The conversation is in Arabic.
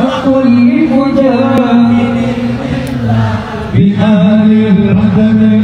وكل مجاهد بحال الردم